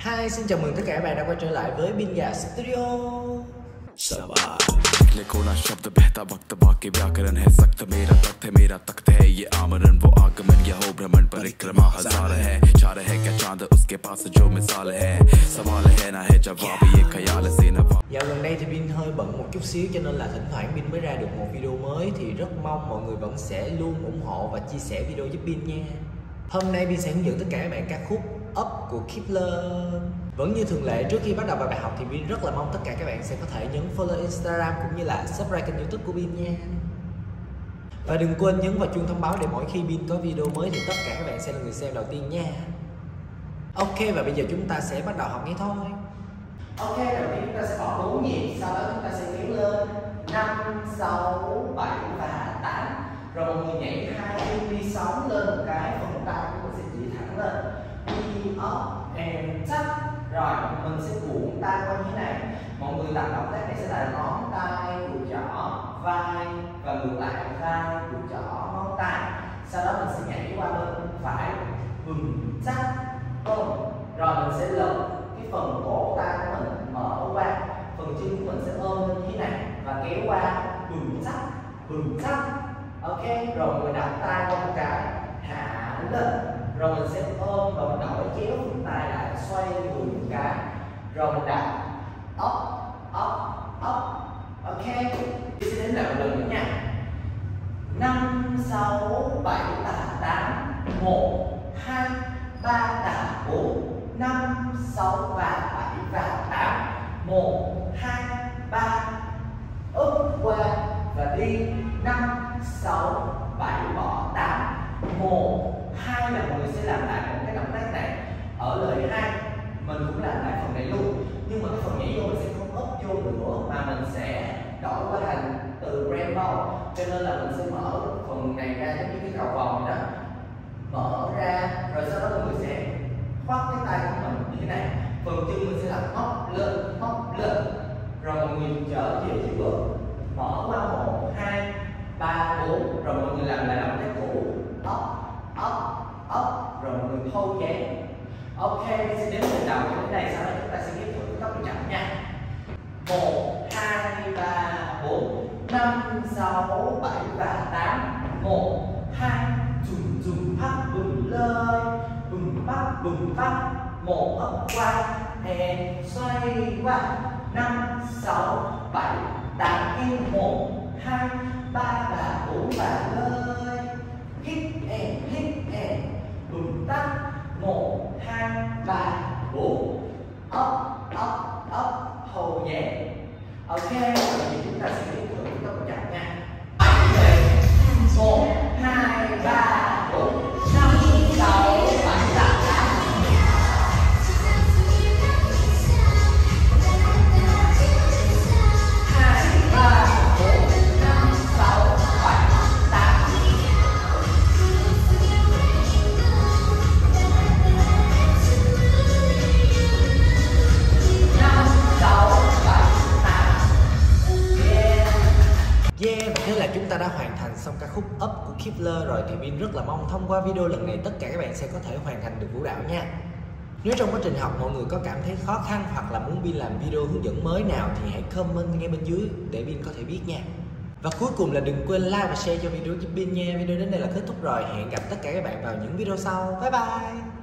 Hi, xin chào mừng tất cả các bạn đã quay trở lại với Bin Gà Studio सवाल लिखो ना शब्द बहता वक्त बाकी व्याकरण है सख्त मेरा तख्त है मेरा तख्त है ये आमरण वो आगमन या हो भ्रमण परिक्रमा हजार है चार है क्या चांद उसके पास जो मिसाल है सवाल है ना है जवाब ये ख्याल से नवा Dạo gần đây thì Bin hơi bận một chút xíu cho nên là thỉnh thoảng Bin mới ra được một video mới thì rất mong mọi người vẫn sẽ luôn ủng hộ và chia sẻ video giúp Bin nha Hôm nay Bin sẽ hướng dẫn tất cả các bạn ca khúc Up của Kipler. Vẫn như thường lệ trước khi bắt đầu vào bài học thì Bin rất là mong tất cả các bạn sẽ có thể nhấn follow Instagram cũng như là subscribe kênh youtube của Bin nha. Và đừng quên nhấn vào chuông thông báo để mỗi khi Bin có video mới thì tất cả các bạn sẽ là người xem đầu tiên nha. Ok và bây giờ chúng ta sẽ bắt đầu học ngay thôi. Ok, đầu tiên chúng ta sẽ bỏ 4 nhịp, sau đó chúng ta sẽ kéo lên 5, 6, 7 và 8 Rồi mọi người nhảy hai chân đi sóng lên một cái, phần tay của mình sẽ chỉ thẳng lên Đi up and Rồi, mình sẽ cuộn tay qua như thế này. Mọi người tập động tác này sẽ là ngón tay, cùi chỏ, vai Và ngược lại vai, cùi chỏ, ngón tay. Sau đó mình sẽ nhảy qua bên phải. Hừng chắc, ôm Rồi mình sẽ lật cái phần cổ tay của mình mở qua. Phần chân của mình sẽ ôm lên như thế này và kéo qua. Hừng chắc. Hừng chắc. Ok rồi mình đặt tay qua một cái. Hạ lên rồi mình sẽ ôm và mình đổi chéo phần tay lại xoay người một cái. Rồi mình đặt up up up. Ok. Sẽ đến lại lần nữa nha. Năm, sáu, bảy, tám một, hai, ba, tám, bốn. Năm, sáu và bảy, và tám. Một, hai, ba. Úp qua, và đi. Năm, sáu, bảy, bỏ tám. Một hai là mọi người sẽ làm lại một cái động tác này. Ở lời hai, mình cũng làm lại phần này luôn nhưng mà cái phần nhảy vô mình sẽ không úp vô nữa, mà mình sẽ đổi qua thành từ rainbow cho nên là mình sẽ mở phần này ra giống như cái cầu vòng đó. Mở ra, rồi sau đó mọi người sẽ khoác cái tay của mình như thế này. Phần chân mình sẽ làm móc lên móc lên. Rồi mọi người trở về phía bước mở qua một, hai ba bốn rồi mọi người làm lại động tác cũ up up up rồi mọi người ok mình sẽ đến phần đầu cho đến đây sau đó chúng ta sẽ tiếp tục tốc độ chậm nha. Một, hai, ba, bốn, năm, sáu, bảy, và tám. Một, hai dùm dùm phát bừng lơi. Bừng bắt bừng bắt một ấp qua, hè, xoay qua. Năm, sáu, bảy, tám. Yên một, hai ba và bốn và lơi hít and hít and bùm tắt một hai ba bốn up up up hold nhẹ ok rồi thì chúng ta sẽ là chúng ta đã hoàn thành xong ca khúc Up của Kipler rồi, thì Vin rất là mong thông qua video lần này tất cả các bạn sẽ có thể hoàn thành được vũ đạo nha. Nếu trong quá trình học mọi người có cảm thấy khó khăn hoặc là muốn Vin làm video hướng dẫn mới nào thì hãy comment ngay bên dưới để Vin có thể biết nha. Và cuối cùng là đừng quên like và share cho video giúp Vin nha. Video đến đây là kết thúc rồi. Hẹn gặp tất cả các bạn vào những video sau. Bye bye.